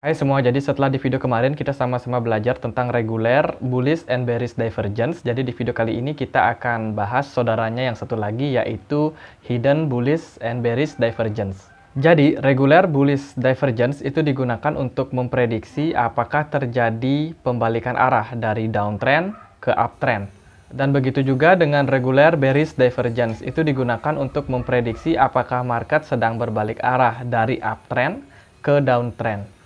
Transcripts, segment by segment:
Hai semua, jadi setelah di video kemarin kita sama-sama belajar tentang reguler, bullish, and bearish divergence. Jadi di video kali ini kita akan bahas saudaranya yang satu lagi yaitu hidden bullish and bearish divergence. Jadi reguler bullish divergence itu digunakan untuk memprediksi apakah terjadi pembalikan arah dari downtrend ke uptrend. Dan begitu juga dengan reguler bearish divergence itu digunakan untuk memprediksi apakah market sedang berbalik arah dari uptrend ke downtrend.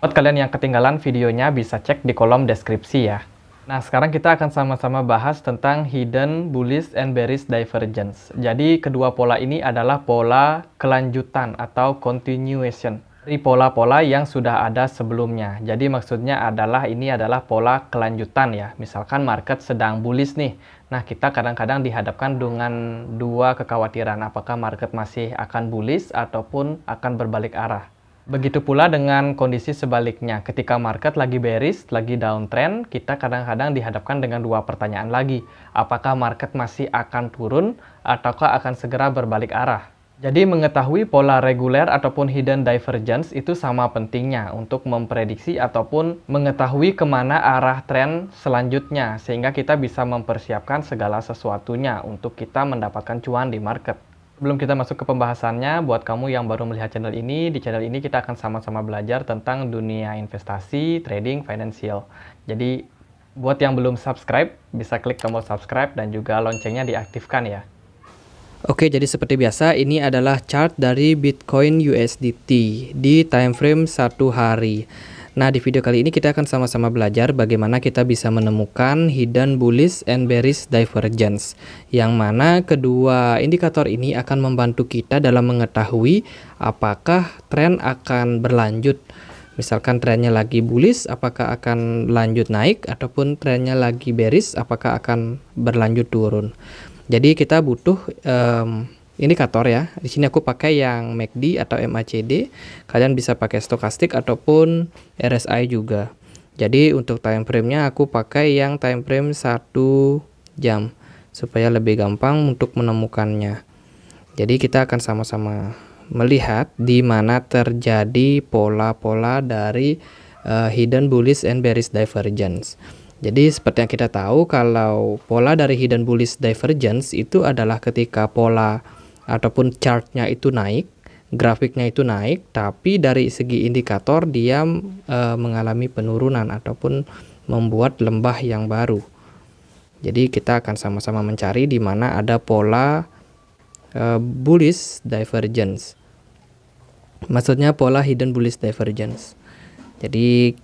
Buat kalian yang ketinggalan videonya bisa cek di kolom deskripsi ya. Nah, sekarang kita akan sama-sama bahas tentang hidden bullish and bearish divergence. Jadi, kedua pola ini adalah pola kelanjutan atau continuation dari pola-pola yang sudah ada sebelumnya. Jadi, maksudnya adalah ini adalah pola kelanjutan ya. Misalkan market sedang bullish nih. Nah, kita kadang-kadang dihadapkan dengan dua kekhawatiran. Apakah market masih akan bullish ataupun akan berbalik arah. Begitu pula dengan kondisi sebaliknya. Ketika market lagi bearish, lagi downtrend, kita kadang-kadang dihadapkan dengan dua pertanyaan lagi. Apakah market masih akan turun ataukah akan segera berbalik arah? Jadi mengetahui pola reguler ataupun hidden divergence itu sama pentingnya untuk memprediksi ataupun mengetahui ke mana arah tren selanjutnya sehingga kita bisa mempersiapkan segala sesuatunya untuk kita mendapatkan cuan di market. Sebelum kita masuk ke pembahasannya, buat kamu yang baru melihat channel ini, di channel ini kita akan sama-sama belajar tentang dunia investasi, trading, financial. Jadi, buat yang belum subscribe, bisa klik tombol subscribe dan juga loncengnya diaktifkan ya. Oke, jadi seperti biasa, ini adalah chart dari Bitcoin USDT di time frame satu hari. Nah, di video kali ini kita akan sama-sama belajar bagaimana kita bisa menemukan hidden bullish and bearish divergence. Yang mana kedua indikator ini akan membantu kita dalam mengetahui apakah tren akan berlanjut. Misalkan trennya lagi bullish, apakah akan lanjut naik ataupun trennya lagi bearish, apakah akan berlanjut turun. Jadi kita butuh um, indikator ya. Di sini aku pakai yang MACD atau MACD. Kalian bisa pakai stokastik ataupun RSI juga. Jadi untuk time frame-nya aku pakai yang time frame 1 jam supaya lebih gampang untuk menemukannya. Jadi kita akan sama-sama melihat di mana terjadi pola-pola dari uh, hidden bullish and bearish divergence. Jadi seperti yang kita tahu kalau pola dari hidden bullish divergence itu adalah ketika pola ataupun chartnya itu naik, grafiknya itu naik, tapi dari segi indikator dia e, mengalami penurunan ataupun membuat lembah yang baru. Jadi kita akan sama-sama mencari di mana ada pola e, bullish divergence. Maksudnya pola hidden bullish divergence. Jadi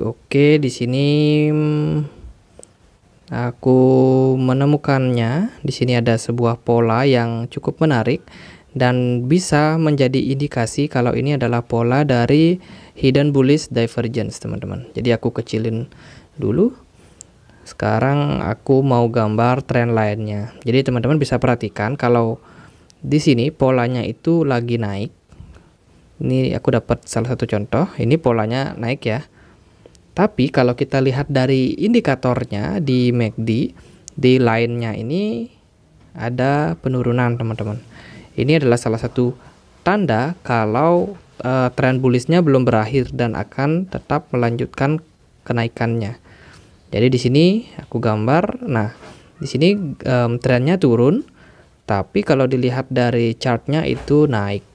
oke okay, di sini aku menemukannya. Di sini ada sebuah pola yang cukup menarik dan bisa menjadi indikasi kalau ini adalah pola dari hidden bullish divergence, teman-teman. Jadi aku kecilin dulu. Sekarang aku mau gambar tren lainnya. Jadi teman-teman bisa perhatikan kalau di sini polanya itu lagi naik. Ini aku dapat salah satu contoh. Ini polanya naik ya. Tapi kalau kita lihat dari indikatornya di MACD, di line-nya ini ada penurunan teman-teman. Ini adalah salah satu tanda kalau uh, tren bullishnya belum berakhir dan akan tetap melanjutkan kenaikannya. Jadi di sini aku gambar, nah di sini um, trennya turun, tapi kalau dilihat dari chartnya itu naik.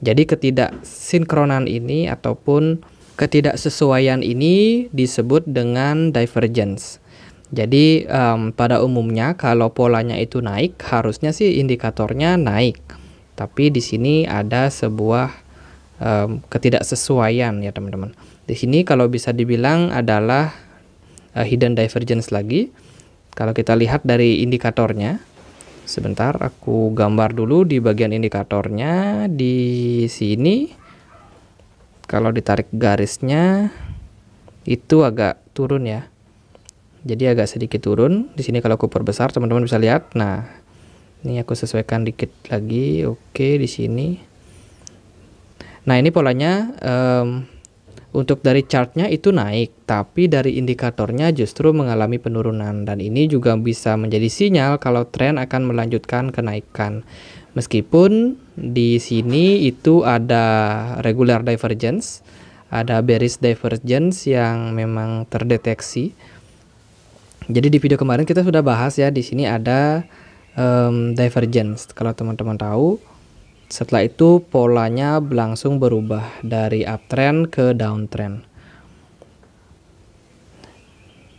Jadi ketidaksinkronan ini ataupun Ketidaksesuaian ini disebut dengan divergence. Jadi um, pada umumnya kalau polanya itu naik, harusnya sih indikatornya naik. Tapi di sini ada sebuah um, ketidaksesuaian ya teman-teman. Di sini kalau bisa dibilang adalah uh, hidden divergence lagi. Kalau kita lihat dari indikatornya, sebentar aku gambar dulu di bagian indikatornya di sini kalau ditarik garisnya itu agak turun ya. Jadi agak sedikit turun. Di sini kalau aku perbesar teman-teman bisa lihat. Nah ini aku sesuaikan dikit lagi. Oke di sini. Nah ini polanya um, untuk dari chartnya itu naik tapi dari indikatornya justru mengalami penurunan. Dan ini juga bisa menjadi sinyal kalau tren akan melanjutkan kenaikan. Meskipun di sini itu ada regular divergence ada bearish divergence yang memang terdeteksi. Jadi di video kemarin kita sudah bahas ya di sini ada um, divergence. Kalau teman-teman tahu, setelah itu polanya langsung berubah dari uptrend ke downtrend.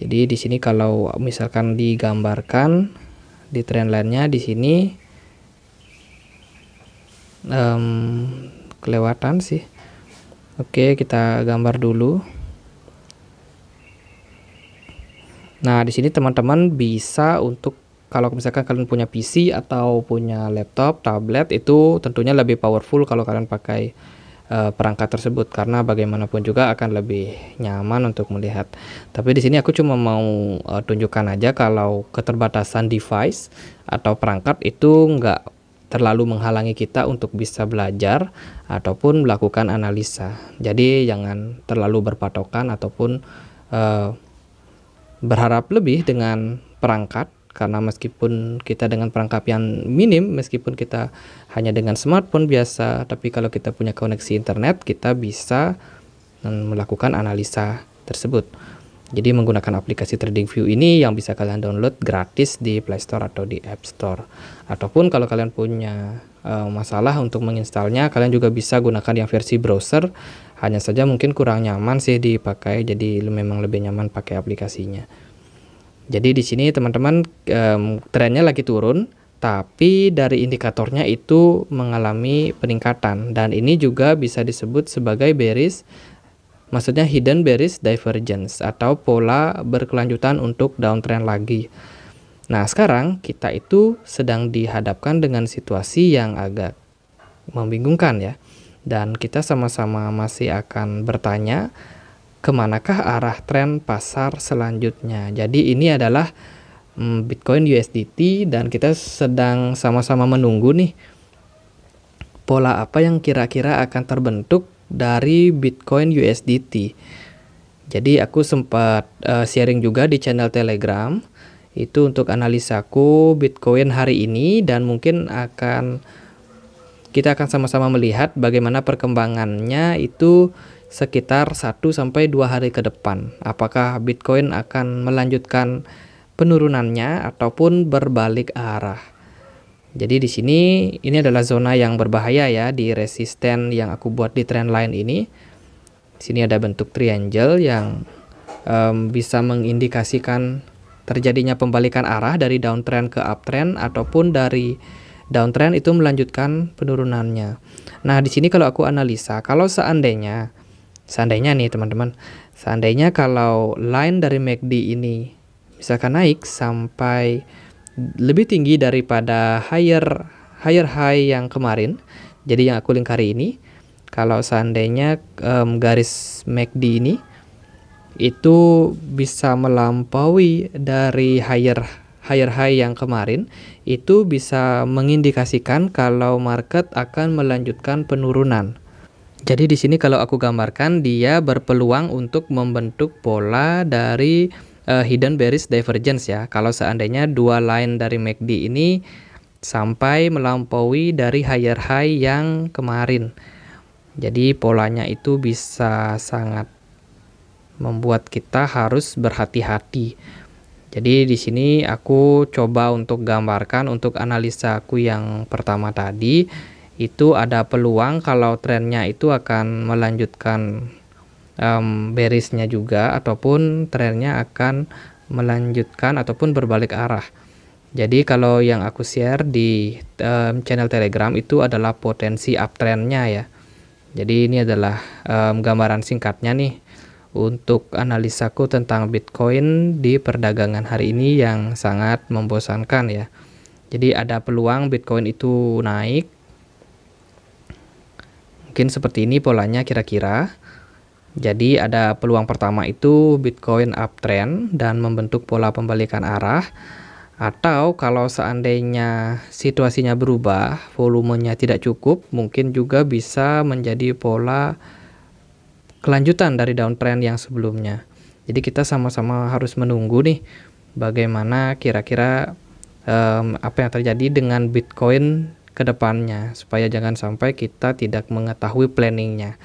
Jadi di sini kalau misalkan digambarkan di trendline-nya di sini um, kelewatan sih. Oke, kita gambar dulu. Nah, di sini teman-teman bisa untuk kalau misalkan kalian punya PC atau punya laptop, tablet itu tentunya lebih powerful kalau kalian pakai uh, perangkat tersebut karena bagaimanapun juga akan lebih nyaman untuk melihat. Tapi di sini aku cuma mau uh, tunjukkan aja kalau keterbatasan device atau perangkat itu nggak terlalu menghalangi kita untuk bisa belajar ataupun melakukan analisa. Jadi jangan terlalu berpatokan ataupun uh, berharap lebih dengan perangkat karena meskipun kita dengan perangkat yang minim meskipun kita hanya dengan smartphone biasa tapi kalau kita punya koneksi internet kita bisa melakukan analisa tersebut jadi menggunakan aplikasi TradingView ini yang bisa kalian download gratis di Play Store atau di App Store. Ataupun kalau kalian punya uh, masalah untuk menginstalnya kalian juga bisa gunakan yang versi browser. Hanya saja mungkin kurang nyaman sih dipakai jadi memang lebih nyaman pakai aplikasinya. Jadi di sini teman-teman um, trennya lagi turun, tapi dari indikatornya itu mengalami peningkatan. Dan ini juga bisa disebut sebagai bearish maksudnya hidden bearish divergence atau pola berkelanjutan untuk downtrend lagi. Nah, sekarang kita itu sedang dihadapkan dengan situasi yang agak membingungkan ya. Dan kita sama-sama masih akan bertanya ke manakah arah tren pasar selanjutnya. Jadi ini adalah mm, Bitcoin USDT dan kita sedang sama-sama menunggu nih pola apa yang kira-kira akan terbentuk dari Bitcoin USDT. Jadi aku sempat uh, sharing juga di channel Telegram itu untuk analisaku Bitcoin hari ini dan mungkin akan kita akan sama-sama melihat bagaimana perkembangannya itu sekitar 1 sampai 2 hari ke depan. Apakah Bitcoin akan melanjutkan penurunannya ataupun berbalik arah. Jadi di sini ini adalah zona yang berbahaya ya di resisten yang aku buat di trendline ini. Di sini ada bentuk triangle yang um, bisa mengindikasikan terjadinya pembalikan arah dari downtrend ke uptrend ataupun dari downtrend itu melanjutkan penurunannya. Nah, di sini kalau aku analisa, kalau seandainya Seandainya nih teman-teman, seandainya kalau line dari MACD ini misalkan naik sampai lebih tinggi daripada higher higher high yang kemarin, jadi yang aku lingkari ini, kalau seandainya um, garis MACD ini itu bisa melampaui dari higher higher high yang kemarin, itu bisa mengindikasikan kalau market akan melanjutkan penurunan. Jadi di sini kalau aku gambarkan dia berpeluang untuk membentuk pola dari uh, hidden bearish divergence ya. Kalau seandainya dua line dari MACD ini sampai melampaui dari higher high yang kemarin. Jadi polanya itu bisa sangat membuat kita harus berhati-hati. Jadi di sini aku coba untuk gambarkan untuk analisa aku yang pertama tadi itu ada peluang kalau trennya itu akan melanjutkan um, berisnya juga ataupun trennya akan melanjutkan ataupun berbalik arah. Jadi kalau yang aku share di um, channel Telegram itu adalah potensi uptrendnya ya. Jadi ini adalah um, gambaran singkatnya nih untuk analisaku tentang Bitcoin di perdagangan hari ini yang sangat membosankan ya. Jadi ada peluang Bitcoin itu naik Mungkin seperti ini polanya kira-kira. Jadi ada peluang pertama itu Bitcoin uptrend dan membentuk pola pembalikan arah. Atau kalau seandainya situasinya berubah, volumenya tidak cukup, mungkin juga bisa menjadi pola kelanjutan dari downtrend yang sebelumnya. Jadi kita sama-sama harus menunggu nih bagaimana kira-kira um, apa yang terjadi dengan Bitcoin ke depannya supaya jangan sampai kita tidak mengetahui planningnya.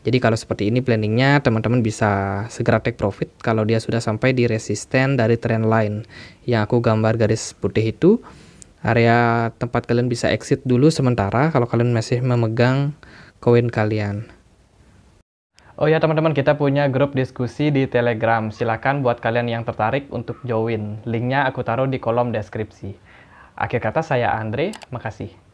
Jadi kalau seperti ini planningnya teman-teman bisa segera take profit kalau dia sudah sampai di resisten dari trend line yang aku gambar garis putih itu area tempat kalian bisa exit dulu sementara kalau kalian masih memegang koin kalian. Oh ya teman-teman kita punya grup diskusi di telegram silakan buat kalian yang tertarik untuk join linknya aku taruh di kolom deskripsi. Akhir kata saya Andre, makasih.